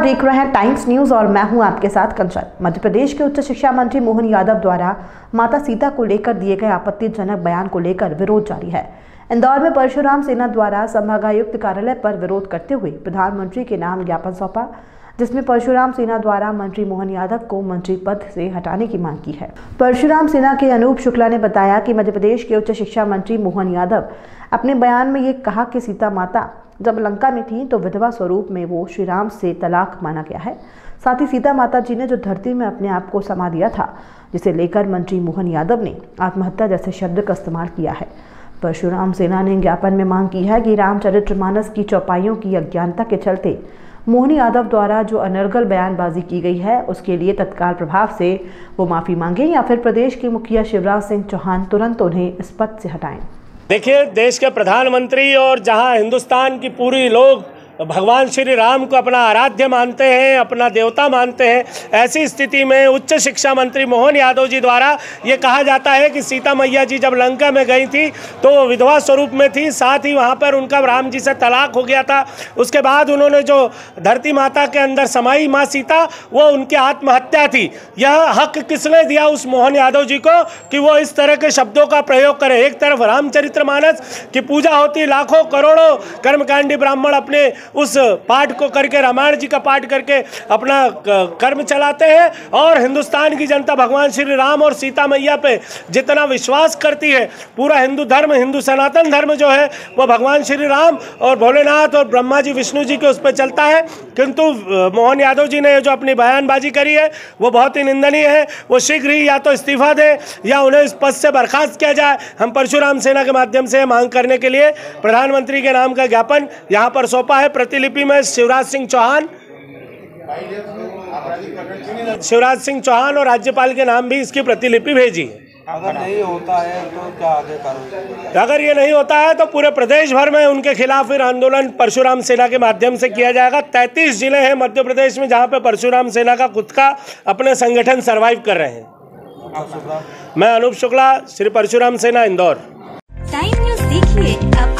देख रहे हैं टाइम्स न्यूज़ और मैं हूँ आपके साथ कंचन। मध्य प्रदेश के उच्च शिक्षा मंत्री मोहन यादव द्वारा माता सीता को लेकर दिए गए आपत्तिजनक बयान को लेकर विरोध जारी है। इंदौर में परशुराम सेना द्वारा संभागायुक्त कार्यालय पर विरोध करते हुए प्रधानमंत्री के नाम ज्ञापन सौंपा। जिसमें परशुराम सेना द्वारा मंत्री मोहन यादव को मंत्री पद से हटाने की मांग की है। परशुराम सेना के अनूप शुक्ला ने बताया कि मध्य प्रदेश के उच्च शिक्षा मंत्री मोहन यादव अपने बयान में ये कहा कि सीता माता जब लंका में थी तो विधवा स्वरूप में वो श्री राम से तलाक माना गया है। साथ ही सीता माता जी ने जो धरती में अपने आप को समा दिया था, जिसे लेकर मंत्री मोहन यादव ने आत्महत्या जैसे शब्द का इस्तेमाल किया है। परशुराम सेना ने ज्ञापन में मांग की है कि रामचरितमानस की चौपाइयों की अज्ञानता के चलते मोहन यादव द्वारा जो अनर्गल बयानबाजी की गई है, उसके लिए तत्काल प्रभाव से वो माफ़ी मांगे या फिर प्रदेश के मुखिया शिवराज सिंह चौहान तुरंत उन्हें इस पद से हटाएँ। देखिए, देश के प्रधानमंत्री और जहाँ हिंदुस्तान की पूरी लोग भगवान श्री राम को अपना आराध्य मानते हैं, अपना देवता मानते हैं। ऐसी स्थिति में उच्च शिक्षा मंत्री मोहन यादव जी द्वारा ये कहा जाता है कि सीता मैया जी जब लंका में गई थी तो विधवा स्वरूप में थी, साथ ही वहाँ पर उनका राम जी से तलाक हो गया था। उसके बाद उन्होंने जो धरती माता के अंदर समाई माँ सीता, वो उनकी आत्महत्या थी। यह हक किसने दिया उस मोहन यादव जी को कि वो इस तरह के शब्दों का प्रयोग करें? एक तरफ़ रामचरितमानस की पूजा होती, लाखों करोड़ों कर्मकांडी ब्राह्मण अपने उस पाठ को करके, रामायण जी का पाठ करके अपना कर्म चलाते हैं और हिंदुस्तान की जनता भगवान श्री राम और सीता मैया पे जितना विश्वास करती है, पूरा हिंदू धर्म, हिंदू सनातन धर्म जो है, वो भगवान श्री राम और भोलेनाथ और ब्रह्मा जी, विष्णु जी के उस पर चलता है। किंतु मोहन यादव जी ने जो अपनी बयानबाजी करी है, वो बहुत ही निंदनीय है। वो शीघ्र ही या तो इस्तीफा दें या उन्हें इस पद से बर्खास्त किया जाए। हम परशुराम सेना के माध्यम से मांग करने के लिए प्रधानमंत्री के नाम का ज्ञापन यहाँ पर सौंपा है। प्रतिलिपि में शिवराज सिंह चौहान। शिवराज सिंह चौहान और राज्यपाल के नाम भी इसकी प्रतिलिपि भेजी है। अगर नहीं होता है तो क्या आगे करोगे अगर ये नहीं होता है तो पूरे प्रदेश भर में उनके खिलाफ फिर आंदोलन परशुराम सेना के माध्यम से किया जाएगा। तैतीस ज़िले हैं मध्य प्रदेश में जहाँ पे परशुराम सेना का खुद का अपने संगठन सरवाइव कर रहे हैं। मैं अनूप शुक्ला श्री परशुराम सेना इंदौर। टाइम न्यूज़ देखिए